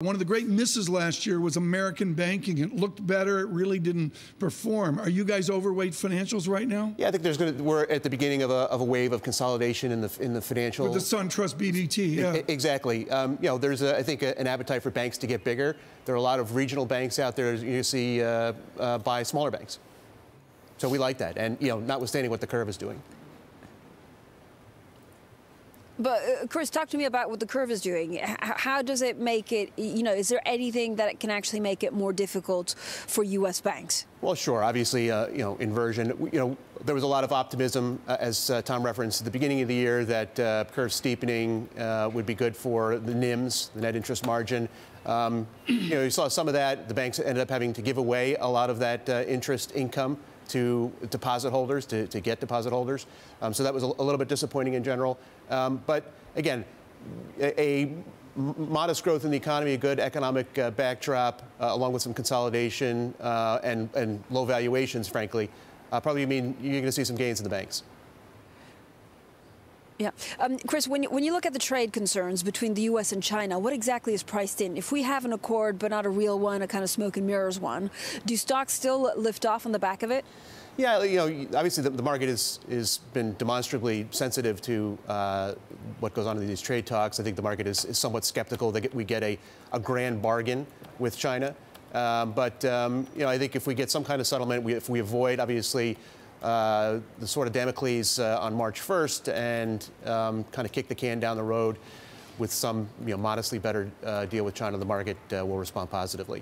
One of the great misses last year was American banking. It looked better. It really didn't perform. Are you guys overweight financials right now? Yeah, I think there's going to, we're at the beginning of a, of a wave of consolidation in the in the financial. With the SunTrust BB&T, yeah. I, exactly. Um, you know, there's a, I think a, an appetite for banks to get bigger. There are a lot of regional banks out there you see uh, uh, buy smaller banks. So we like that, and you know, notwithstanding what the curve is doing. But uh, Chris, talk to me about what the curve is doing. H how does it make it? You know, is there anything that it can actually make it more difficult for U.S. banks? Well, sure. Obviously, uh, you know, inversion. You know, there was a lot of optimism, uh, as uh, Tom referenced at the beginning of the year, that uh, curve steepening uh, would be good for the NIMS, the net interest margin. Um, you know, you saw some of that. The banks ended up having to give away a lot of that interest income to deposit holders, to, to get deposit holders. Um, so that was a, a, little bit disappointing in general. Um, but again, a, a, modest growth in the economy, a good economic uh, backdrop, uh, along with some consolidation uh, and, and low valuations, frankly, uh, probably mean you're going to see some gains in the banks. Yeah. Um, Chris, when you, when you look at the trade concerns between the U.S. and China, what exactly is priced in? If we have an accord but not a real one, a kind of smoke and mirrors one, do stocks still lift off on the back of it? Yeah, you know, obviously the, the market has is been demonstrably sensitive to uh, what goes on in these trade talks. I think the market is, is somewhat skeptical that we get a, a grand bargain with China. Um, but um, you know, I think if we get some kind of settlement, we, if we avoid obviously uh, the sort of Damocles uh, on March 1st and um, kind of kick the can down the road with some you know, modestly better uh, deal with China, the market uh, will respond positively.